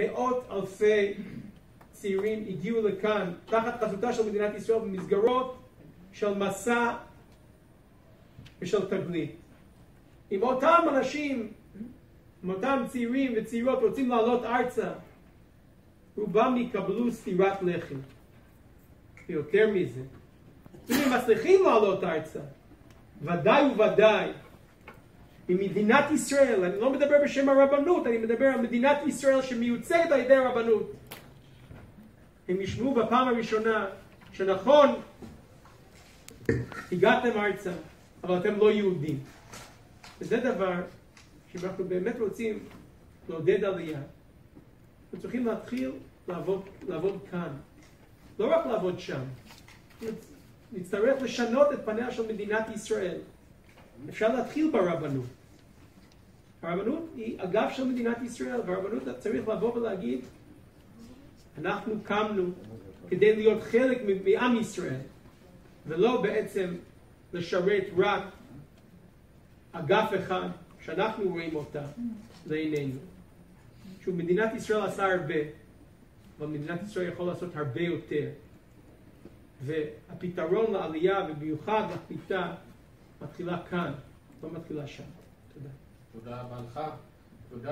מאות אלפי צעירים הגיעו לכאן תחת חסותה של מדינת ישראל במסגרות של מסע ושל תגלית. אם אותם אנשים, אם אותם צעירים וצעירות רוצים לעלות ארצה, רובם יקבלו סטירת לחי. ויותר מזה, אם הם מצליחים לעלות ארצה, ודאי וודאי ממדינת ישראל, אני לא מדבר בשם הרבנות, אני מדבר על מדינת ישראל שמיוצגת על ידי הרבנות. הם ישמעו בפעם הראשונה שנכון, הגעתם ארצה, אבל אתם לא יהודים. וזה דבר שאנחנו באמת רוצים לעודד עלייה. אנחנו צריכים להתחיל לעבוד, לעבוד כאן, לא רק לעבוד שם. נצטרך לשנות את פניה של מדינת ישראל. אפשר להתחיל ברבנות. הרבנות היא אגף של מדינת ישראל, והרבנות צריך לבוא ולהגיד, אנחנו קמנו כדי להיות חלק מעם ישראל, ולא בעצם לשרת רק אגף אחד שאנחנו רואים אותה לעינינו. שוב, מדינת ישראל עשה הרבה, אבל מדינת ישראל יכול לעשות הרבה יותר. והפתרון לעלייה, ובמיוחד לקליטה, מתחילה כאן, לא מתחילה שם. תודה. תודה רבה לך. תודה.